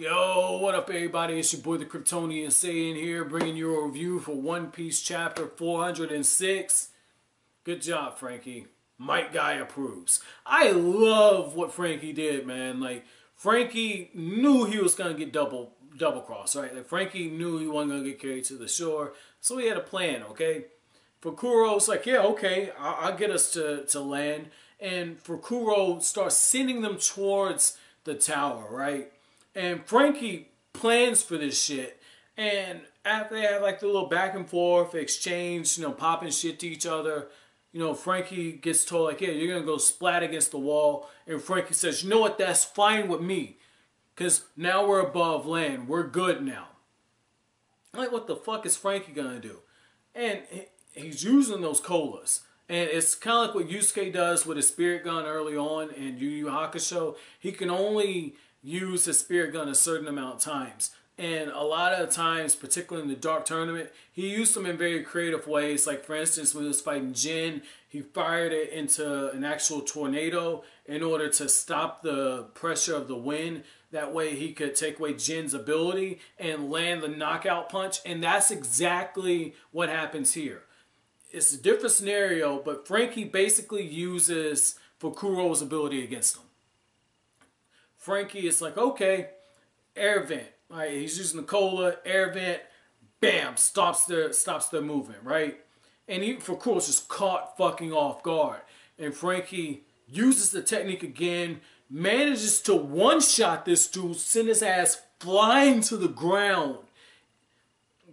Yo, what up everybody? It's your boy the Kryptonian saying here, bringing you a review for One Piece chapter 406. Good job, Franky. Might Guy approves. I love what Franky did, man. Like, Franky knew he was going to get double double cross, right? Like, Franky knew he wasn't to get carried to the shore, so he had a plan, okay? For it's like, yeah, okay, I'll, I'll get us to, to land. And Fukurou, starts sending them towards the tower, right? And Franky plans for this shit. And after they have like the little back and forth exchange, you know, popping shit to each other, you know, Franky gets told like, yeah, you're gonna go splat against the wall. And Franky says, you know what, that's fine with me. Cause now we're above land. We're good now. Like, what the fuck is Franky gonna do? And he's using those colas. And it's kind of like what Yusuke does with his spirit gun early on in Yu Yu Hakusho. He can only use his spirit gun a certain amount of times. And a lot of times, particularly in the Dark Tournament, he used them in very creative ways. Like, for instance, when he was fighting Jin, he fired it into an actual tornado in order to stop the pressure of the wind. That way, he could take away Jin's ability and land the knockout punch. And that's exactly what happens here. It's a different scenario, but Franky basically uses Fukurou's ability against him. Franky is like, okay, air vent. Right, he's using the cola, air vent, bam, stops their stops their movement, right? And he Fukurou just caught fucking off guard. And Franky uses the technique again, manages to one-shot this dude, send his ass flying to the ground.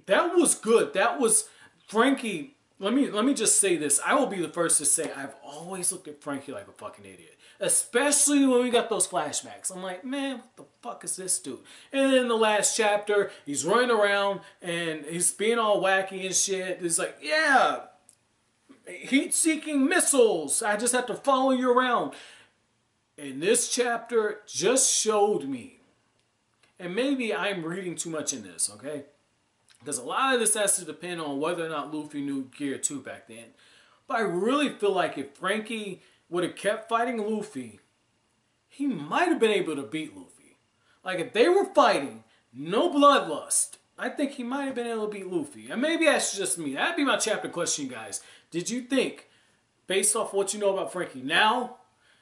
That was good. That was Franky. Let me let me just say this. I will be the first to say I've always looked at Franky like a fucking idiot. Especially when we got those flashbacks. I'm like, man, what the fuck is this dude? And then the last chapter, he's running around and he's being all wacky and shit. He's like, yeah, heat-seeking missiles. I just have to follow you around. And this chapter just showed me, and maybe I'm reading too much in this, okay? Because a lot of this has to depend on whether or not Luffy knew Gear 2 back then. But I really feel like if Franky would have kept fighting Luffy, he might have been able to beat Luffy. Like if they were fighting, no bloodlust, I think he might have been able to beat Luffy. And maybe that's just me. That'd be my chapter question, guys. Did you think, based off what you know about Franky now,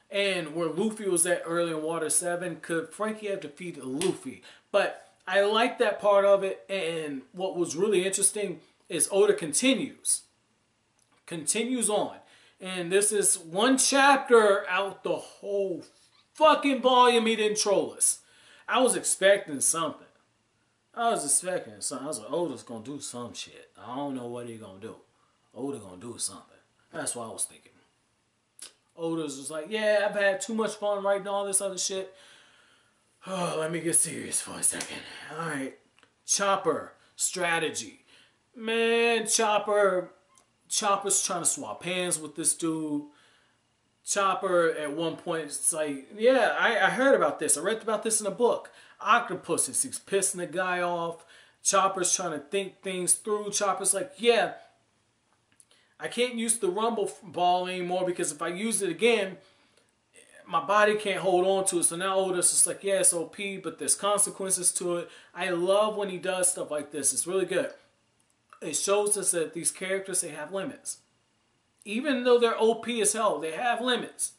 and where Luffy was at early in Water 7, could Franky have defeated Luffy? But I like that part of it, and what was really interesting is Oda continues. Continues on. And this is one chapter out the whole fucking volume he didn't troll us. I was expecting something. I was expecting something. I was like, Oda's gonna do some shit. I don't know what he gonna do. Oda gonna do something. That's what I was thinking. Oda's just like, yeah, I've had too much fun writing all this other shit. Oh, let me get serious for a second. Alright. Chopper. Strategy. Man, Chopper Chopper's trying to swap hands with this dude. Chopper at one point it's like, yeah, I, I heard about this. I read about this in a book. Octopus is he's pissing the guy off. Chopper's trying to think things through. Chopper's like, yeah, I can't use the rumble ball anymore because if I use it again, my body can't hold on to it. So now Oda's is like, yeah, it's OP, but there's consequences to it. I love when he does stuff like this. It's really good it shows us that these characters they have limits. Even though they're OP as hell, they have limits.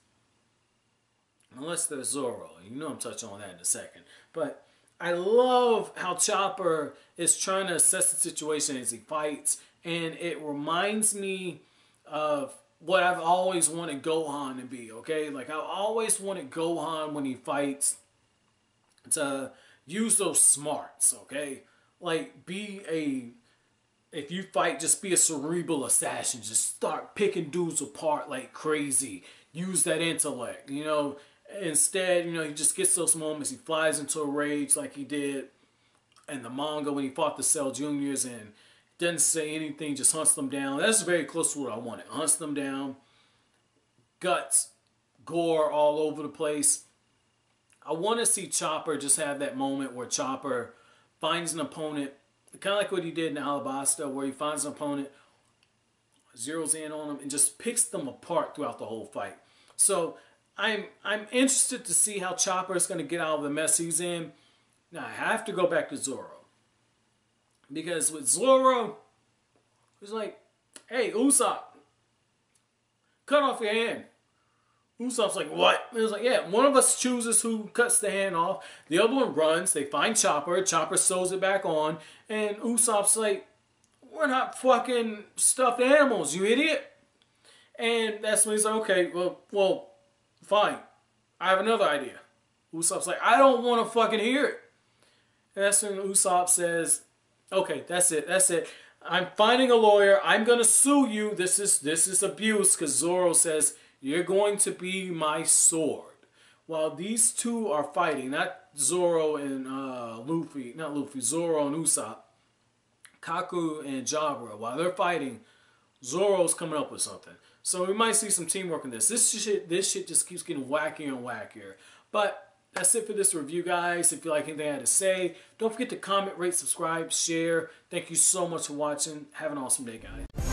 Unless they're Zoro. You know I'm touching on that in a second. But I love how Chopper is trying to assess the situation as he fights. And it reminds me of what I've always wanted Gohan to be, okay? Like, I always wanted Gohan when he fights to use those smarts, okay? Like, be a if you fight, just be a cerebral assassin. Just start picking dudes apart like crazy. Use that intellect, you know. Instead, you know, he just gets those moments. He flies into a rage like he did in the manga when he fought the Cell Juniors and doesn't say anything, just hunts them down. That's very close to what I wanted. Hunts them down, guts, gore all over the place. I want to see Chopper just have that moment where Chopper finds an opponent kind of like what he did in Alabasta, where he finds an opponent, zeroes in on them, and just picks them apart throughout the whole fight. So I'm I'm interested to see how Chopper is going to get out of the mess he's in. Now I have to go back to Zoro. Because with Zoro, it's like, hey, Usopp, cut off your hand. Usopp's like, what? And it like, yeah, one of us chooses who cuts the hand off. The other one runs. They find Chopper. Chopper sews it back on. And Usopp's like, we're not fucking stuffed animals, you idiot. And that's when he's like, okay, well, well, fine. I have another idea. Usopp's like, I don't want to fucking hear it. And that's when Usopp says, okay, that's it, that's it. I'm finding a lawyer. I'm gonna sue you. This is this is abuse because Zoro says you're going to be my sword. While these two are fighting, not Zoro and uh, Luffy, not Luffy, Zoro and Usopp, Kaku and Jabra, while they're fighting, Zoro's coming up with something. So we might see some teamwork in this. This shit, this shit just keeps getting wackier and wackier. But that's it for this review, guys. If you like anything I had to say, don't forget to comment, rate, subscribe, share. Thank you so much for watching. Have an awesome day, guys.